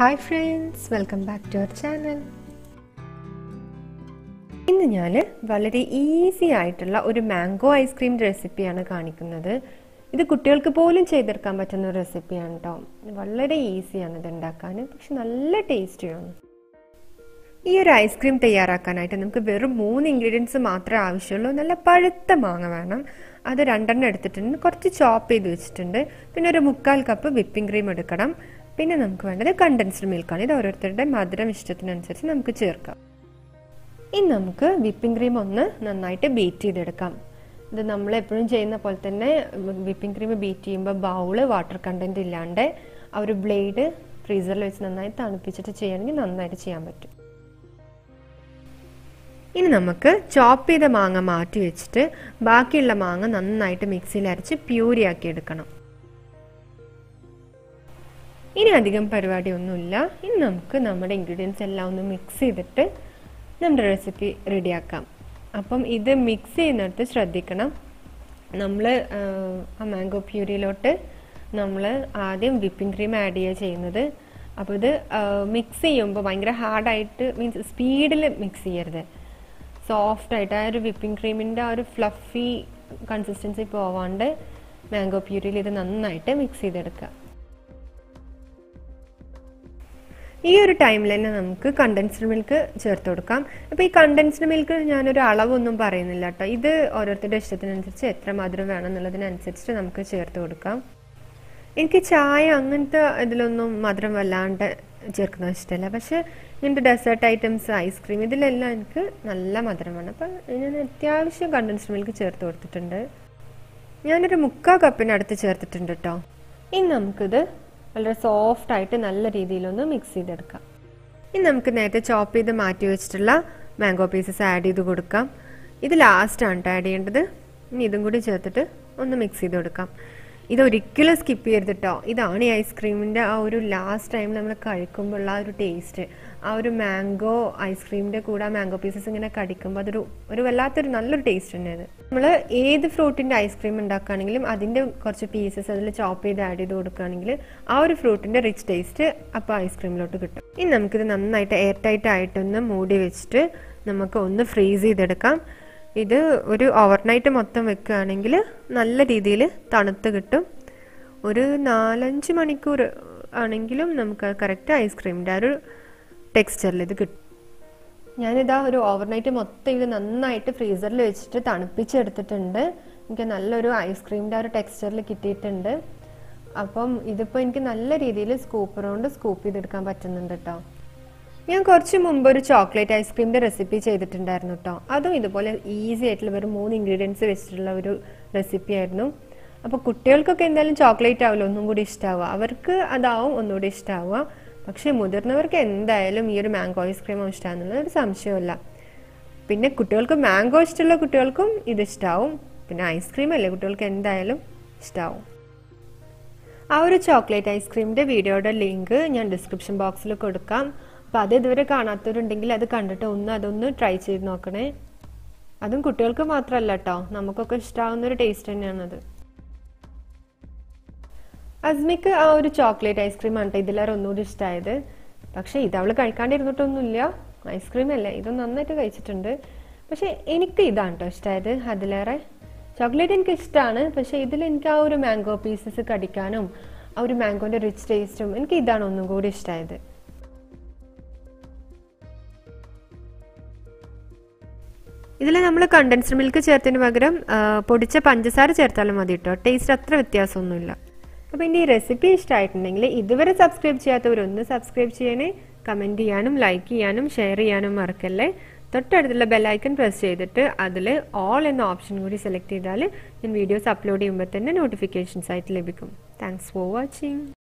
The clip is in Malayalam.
Hi friends welcome back to our channel ഇന്ന് ഞാൻ വളരെ ഈസി ആയിട്ടുള്ള ഒരു മാംഗോ ഐസ്ക്രീം റെസിപ്പിയാണ് കാണിക്കുന്നത്. ഇത് കുട്ടികൾക്ക് പോലും ചെയ്തെടുക്കാൻ പറ്റുന്ന ഒരു റെസിപ്പിയാണ് കേട്ടോ വളരെ ഈസിയാണ് ഇത് ഉണ്ടാക്കാൻ പക്ഷെ നല്ല ടേസ്റ്റിയാണ് ഈ ഒരു ഐസ്ക്രീം തയ്യാറാക്കാനായിട്ട് നമുക്ക് വെറും മൂന്ന് ഇൻഗ്രീഡിയൻസ് മാത്രമേ ആവശ്യമുള്ളൂ. നല്ല പഴുത്ത മാങ്ങ വേണം. അത് രണ്ടെണ്ണം എടുത്തിട്ടുണ്ട്. കുറച്ച് ചോപ്പ് ചെയ്ത് വെച്ചിട്ടുണ്ട്. പിന്നെ ഒരു മുക്കാൽ കപ്പ് വിപ്പിംഗ് ക്രീം എടുക്കണം. പിന്നെ നമുക്ക് വേണ്ടത് കണ്ടൻസ്ഡ് മിൽക്കാണ് ഇത് ഓരോരുത്തരുടെ മധുരം ഇഷ്ടത്തിനനുസരിച്ച് നമുക്ക് ചേർക്കാം. ഇനി നമുക്ക് വിപ്പിംഗ് ക്രീം ഒന്ന് നന്നായിട്ട് ബീറ്റ് ചെയ്തെടുക്കാം. ഇത് നമ്മൾ എപ്പോഴും ചെയ്യുന്ന പോലെ തന്നെ വിപ്പിംഗ് ക്രീം ബീറ്റ് ചെയ്യുമ്പോൾ ബൗൾ വാട്ടർ കണ്ടന്റ് ഇല്ലാണ്ട് ആ ഒരു ബ്ലേഡ് ഫ്രീസറിൽ വെച്ച് നന്നായി തണുപ്പിച്ചിട്ട് ചെയ്യണമെങ്കിൽ നന്നായിട്ട് ചെയ്യാൻ പറ്റും. ഇനി നമുക്ക് ചോപ്പ് ചെയ്ത മാങ്ങ മാറ്റി വെച്ചിട്ട് ബാക്കിയുള്ള മാങ്ങ നന്നായിട്ട് മിക്സിയിൽ അരച്ച് പ്യൂരിയാക്കി എടുക്കണം. ഇനി അധികം പരിപാടിയൊന്നുമില്ല. ഇനി നമുക്ക് നമ്മുടെ ഇൻഗ്രീഡിയൻസ് എല്ലാം ഒന്ന് മിക്സ് ചെയ്തിട്ട് നമ്മുടെ റെസിപ്പി റെഡിയാക്കാം. അപ്പം ഇത് മിക്സ് ചെയ്യുന്നിടത്ത് ശ്രദ്ധിക്കണം. നമ്മൾ ആ മാംഗോ പ്യൂരിയിലോട്ട് നമ്മൾ ആദ്യം വിപ്പിംഗ് ക്രീം ആഡ് ചെയ്യുക ചെയ്യുന്നത്. അപ്പോൾ ഇത് മിക്സ് ചെയ്യുമ്പോൾ ഭയങ്കര ഹാർഡായിട്ട് മീൻസ് സ്പീഡിൽ മിക്സ് ചെയ്യരുത്. സോഫ്റ്റ് ആയിട്ട്. ആ ഒരു വിപ്പിംഗ് ക്രീമിന്റെ ആ ഒരു ഫ്ലഫി കൺസിസ്റ്റൻസി പോവാണ്ട് മാംഗോ പ്യൂരിയിൽ ഇത് നന്നായിട്ട് മിക്സ് ചെയ്തെടുക്കുക. ഈ ഒരു ടൈമിൽ തന്നെ നമുക്ക് കണ്ടൻസ്ഡ് മിൽക്ക് ചേർത്ത് കൊടുക്കാം. അപ്പോൾ ഈ കണ്ടൻസ്ഡ് മിൽക്ക് ഞാനൊരു അളവൊന്നും പറയുന്നില്ല കേട്ടോ ഇത് ഓരോരുത്തരുടെ ഇഷ്ടത്തിനനുസരിച്ച് എത്ര മധുരം വേണം എന്നുള്ളതിനനുസരിച്ച് നമുക്ക് ചേർത്ത് കൊടുക്കാം. എനിക്ക് ചായ അങ്ങനത്തെ ഇതിലൊന്നും മധുരം വല്ലാണ്ട് ചേർക്കുന്നത് ഇഷ്ടമല്ല പക്ഷെ ഇങ്ങനത്തെ ഡെസേർട്ട് ഐറ്റംസ് ഐസ്ക്രീം ഇതിലെല്ലാം എനിക്ക് നല്ല മധുരം വേണം. അപ്പം ഞാൻ അത്യാവശ്യം കണ്ടൻസ്ഡ് മിൽക്ക് ചേർത്ത് കൊടുത്തിട്ടുണ്ട്. ഞാനൊരു മുക്കാൽ കപ്പിനടുത്ത് ചേർത്തിട്ടുണ്ട് കേട്ടോ ഇനി നമുക്കിത് വളരെ സോഫ്റ്റ് ആയിട്ട് നല്ല രീതിയിലൊന്ന് മിക്സ് ചെയ്തെടുക്കാം. ഇനി നമുക്ക് നേരത്തെ ചോപ്പ് ചെയ്ത് മാറ്റി വെച്ചിട്ടുള്ള മാംഗോ പീസസ് ആഡ് ചെയ്ത് കൊടുക്കാം. ഇത് ലാസ്റ്റാണ് ആഡ് ചെയ്യേണ്ടത്. ഇനി ഇതും കൂടി ചേർത്തിട്ട് ഒന്ന് മിക്സ് ചെയ്ത് കൊടുക്കാം. ഇത് ഒരിക്കലും സ്കിപ്പ് ചെയ്യരുത് കേട്ടോ ഇതാണ് ഈ ഐസ്ക്രീമിന്റെ ആ ഒരു ലാസ്റ്റ് ടൈം നമ്മൾ കഴിക്കുമ്പോൾ ആ ഒരു ടേസ്റ്റ് ആ ഒരു മാംഗോ ഐസ്ക്രീമിന്റെ കൂടെ മാംഗോ പീസസ് ഇങ്ങനെ കടിക്കുമ്പോൾ അതൊരു ഒരു വല്ലാത്തൊരു നല്ലൊരു ടേസ്റ്റ് തന്നെയാണ് നമ്മൾ ഏത് ഫ്രൂട്ടിന്റെ ഐസ്ക്രീം ഉണ്ടാക്കുകയാണെങ്കിലും അതിന്റെ കുറച്ച് പീസസ് അതിൽ ചോപ്പ് ചെയ്ത് ആഡ് ചെയ്ത് കൊടുക്കുകയാണെങ്കിൽ ആ ഒരു ഫ്രൂട്ടിന്റെ റിച്ച് ടേസ്റ്റ് അപ്പോൾ ഐസ്ക്രീമിലോട്ട് കിട്ടും. ഇനി നമുക്കിത് നന്നായിട്ട് എയർ ടൈറ്റ് ആയിട്ടൊന്ന് മൂടി വെച്ചിട്ട് നമുക്ക് ഒന്ന് ഫ്രീസ് ചെയ്തെടുക്കാം. ഇത് ഒരു ഓവർനൈറ്റ് മൊത്തം വെക്കുകയാണെങ്കിൽ നല്ല രീതിയിൽ തണുത്ത് കിട്ടും. ഒരു നാലഞ്ച് മണിക്കൂർ ആണെങ്കിലും നമുക്ക് കറക്റ്റ് ഐസ്ക്രീമിന്റെ ഒരു ടെക്സ്ചറിൽ ഇത് കിട്ടും. ഞാനിതാ ഒരു ഓവർനൈറ്റ് മൊത്തം ഇത് നന്നായിട്ട് ഫ്രീസറിൽ വെച്ചിട്ട് തണുപ്പിച്ചെടുത്തിട്ടുണ്ട്. എനിക്ക് നല്ലൊരു ഐസ്ക്രീമിന്റെ ഒരു ടെക്സ്ചറിൽ കിട്ടിയിട്ടുണ്ട്. അപ്പം ഇതിപ്പോൾ എനിക്ക് നല്ല രീതിയിൽ സ്കൂപ്പർ കൊണ്ട് സ്കൂപ്പ് ചെയ്തെടുക്കാൻ പറ്റുന്നുണ്ട് കേട്ടോ ഞാൻ കുറച്ച് മുമ്പ് ഒരു ചോക്ലേറ്റ് ഐസ്ക്രീമിന്റെ റെസിപ്പി ചെയ്തിട്ടുണ്ടായിരുന്നു കേട്ടോ അതും ഇതുപോലെ ഈസി ആയിട്ടുള്ള വെറും മൂന്ന് ഇൻഗ്രീഡിയൻസ് വെച്ചിട്ടുള്ള ഒരു റെസിപ്പി ആയിരുന്നു. അപ്പോൾ കുട്ടികൾക്കൊക്കെ എന്തായാലും ചോക്ലേറ്റ് ആവില്ല ഒന്നും കൂടി ഇഷ്ടാവുക. അവർക്ക് അതാവും ഒന്നുകൂടി ഇഷ്ടാവുക. പക്ഷേ മുതിർന്നവർക്ക് എന്തായാലും ഈ ഒരു മാംഗോ ഐസ്ക്രീമോ ഇഷ്ടമാണെന്നുള്ള ഒരു സംശയമില്ല പിന്നെ കുട്ടികൾക്ക് മാംഗോ ഇഷ്ടമുള്ള കുട്ടികൾക്കും ഇത് ഇഷ്ടാവും. പിന്നെ ഐസ്ക്രീം അല്ലേ കുട്ടികൾക്ക് എന്തായാലും ഇഷ്ടാവും. ആ ഒരു ചോക്ലേറ്റ് ഐസ്ക്രീമിന്റെ വീഡിയോയുടെ ലിങ്ക് ഞാൻ ഡിസ്ക്രിപ്ഷൻ ബോക്സിൽ കൊടുക്കാം. അപ്പോൾ അത് ഇതുവരെ കാണാത്തവരുണ്ടെങ്കിൽ അത് കണ്ടിട്ട് ഒന്ന് അതൊന്ന് ട്രൈ ചെയ്ത് നോക്കണേ. അതും കുട്ടികൾക്ക് മാത്രമല്ല കേട്ടോ നമുക്കൊക്കെ ഇഷ്ടാവുന്ന ഒരു ടേസ്റ്റ് തന്നെയാണത്. അസ്മിക്ക് ആ ഒരു ചോക്ലേറ്റ് ഐസ്ക്രീം ആണ് ഇതിലേറെ ഒന്നുകൂടി ഇഷ്ടമായത് പക്ഷെ ഇത് അവൾ കഴിക്കാണ്ടിരുന്നിട്ടൊന്നുമില്ല. ഐസ്ക്രീം അല്ലേ? ഇത് നന്നായിട്ട് കഴിച്ചിട്ടുണ്ട്. പക്ഷെ എനിക്ക് ഇതാണ് കേട്ടോ ഇഷ്ടമായത് അതിലേറെ. ചോക്ലേറ്റ് എനിക്ക് ഇഷ്ടമാണ് പക്ഷെ ഇതിൽ എനിക്ക് ആ ഒരു മാംഗോ പീസസ് കടിക്കാനും ആ ഒരു മാംഗോന്റെ റിച്ച് ടേസ്റ്റും എനിക്ക് ഇതാണ് ഒന്നും കൂടി ഇഷ്ടമായത് ഇതിൽ നമ്മൾ കണ്ടൻസ്ഡ് മിൽക്ക് ചേർത്തതിന് പകരം പൊടിച്ച പഞ്ചസാര ചേർത്താലും മതി കേട്ടോ ടേസ്റ്റ് അത്ര വ്യത്യാസമൊന്നുമില്ല. അപ്പോൾ എന്റെ ഈ റെസിപ്പി ഇഷ്ടമായിട്ടുണ്ടെങ്കിൽ ഇതുവരെ സബ്സ്ക്രൈബ് ചെയ്യാത്തവരൊന്ന് സബ്സ്ക്രൈബ് ചെയ്യണേ. കമന്റ് ചെയ്യാനും ലൈക്ക് ചെയ്യാനും ഷെയർ ചെയ്യാനും മറക്കല്ലേ. തൊട്ടടുത്തുള്ള ബെല്ലൈക്കൺ പ്രസ് ചെയ്തിട്ട് അതിൽ ഓൾ എന്ന ഓപ്ഷൻ കൂടി സെലക്ട് ചെയ്താൽ ഞാൻ വീഡിയോസ് അപ്ലോഡ് ചെയ്യുമ്പോൾ തന്നെ നോട്ടിഫിക്കേഷൻസ് ആയിട്ട് ലഭിക്കും. Thanks for watching